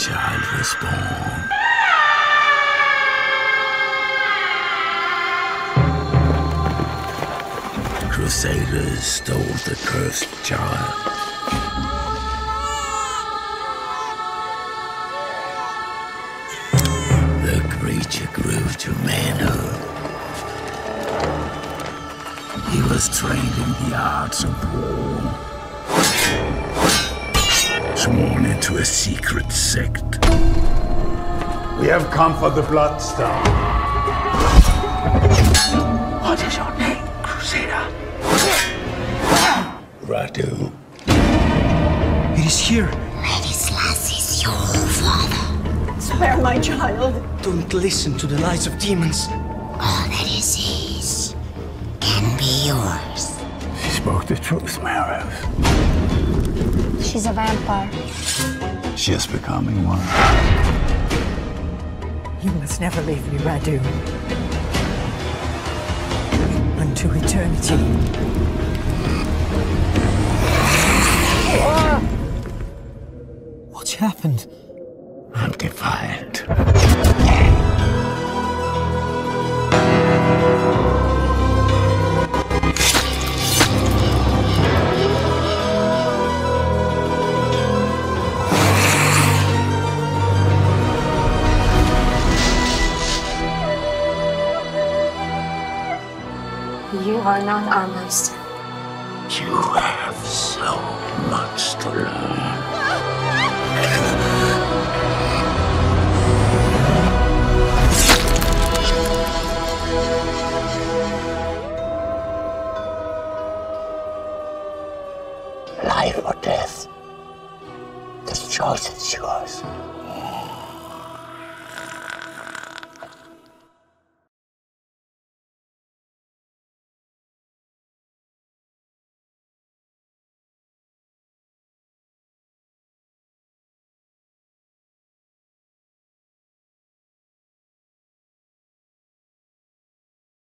child was born. Crusaders stole the cursed child. The creature grew to manhood. He was trained in the arts of war. Sworn into a secret sect. We have come for the Bloodstone. What is your name, Crusader? Radu. It is here. Lady Vladislas is your father. Spare my child. Don't listen to the lies of demons. All that is his can be yours. She spoke the truth, Maros. She's a vampire. She is becoming one. You must never leave me, Radu. Unto eternity. What's happened? I'm defiant. You are not our master. You have so much to learn. Life or death. This choice is yours.